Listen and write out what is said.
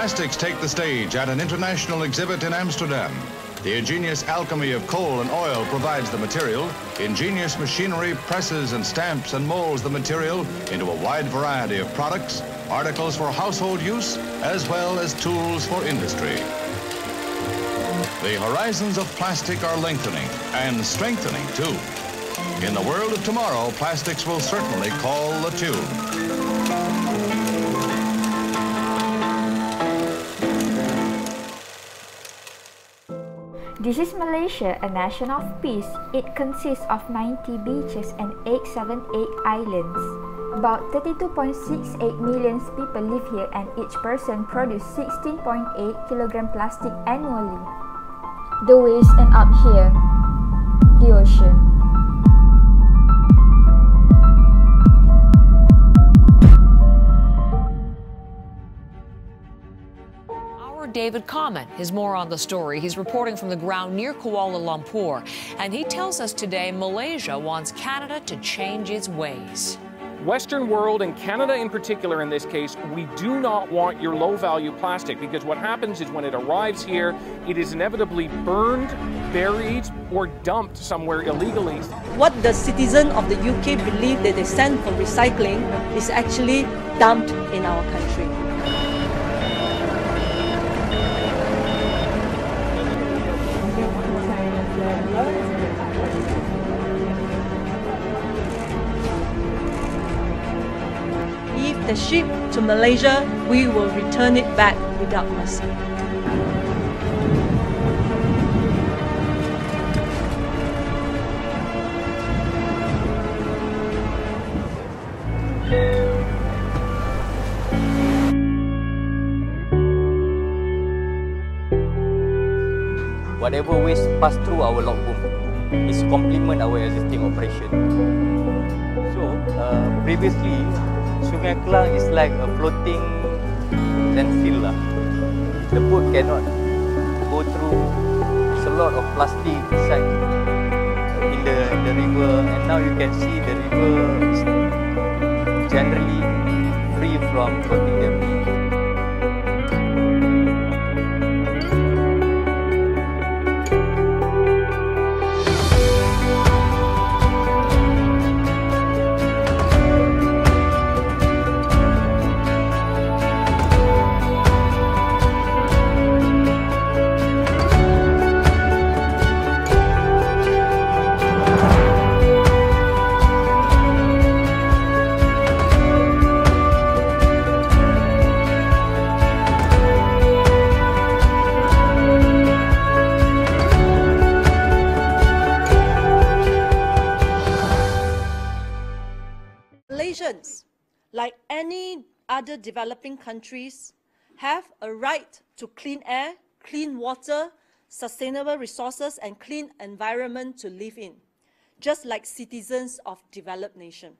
plastics take the stage at an international exhibit in Amsterdam. The ingenious alchemy of coal and oil provides the material. Ingenious machinery presses and stamps and molds the material into a wide variety of products, articles for household use, as well as tools for industry. The horizons of plastic are lengthening and strengthening too. In the world of tomorrow, plastics will certainly call the tune. This is Malaysia, a nation of peace. It consists of 90 beaches and 878 islands. About 32.68 million people live here and each person produces 16.8 kilogram plastic annually. The waste and up here, the ocean. David Common has more on the story. He's reporting from the ground near Kuala Lumpur, and he tells us today Malaysia wants Canada to change its ways. Western world and Canada in particular in this case, we do not want your low value plastic because what happens is when it arrives here, it is inevitably burned, buried, or dumped somewhere illegally. What the citizen of the UK believe that they send for recycling is actually dumped in our country. Ship to Malaysia, we will return it back without mercy. whatever waste pass through our lock logbook is complement our existing operation. So uh, previously, Sungai Kelang is like a floating landfill lah. The boat cannot go through. There's a lot of plastic inside in the the river, and now you can see the river is generally free from floating debris. Malaysians, like any other developing countries, have a right to clean air, clean water, sustainable resources, and clean environment to live in, just like citizens of developed nation.